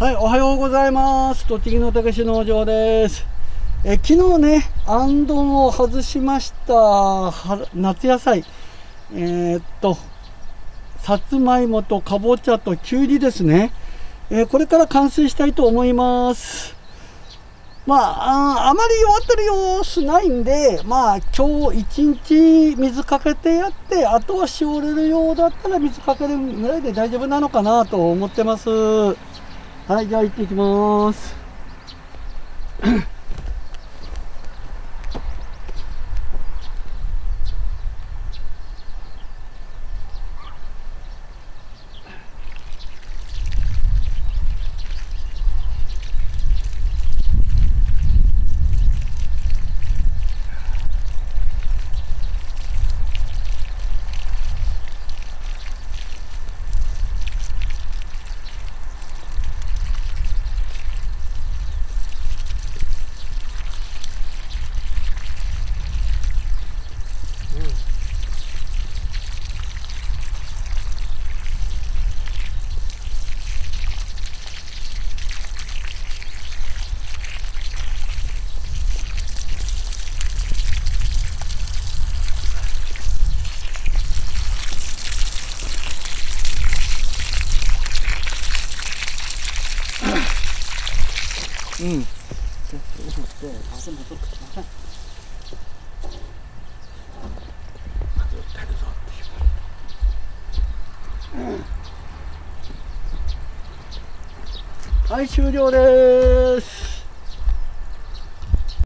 はい、おはようございます。栃木のたけし農場です。え昨日ね、あんどんを外しました夏野菜。えーっと、さつまいもとかぼちゃときゅうりですね。えーこれから完成したいと思います。まあ、ああまり弱ってる様子ないんで、まあ、今日一日水かけてやって、あとはしおれるようだったら水かけるぐらいで大丈夫なのかなと思ってます。はい、じゃあ行ってきます。うん。はい、終了です。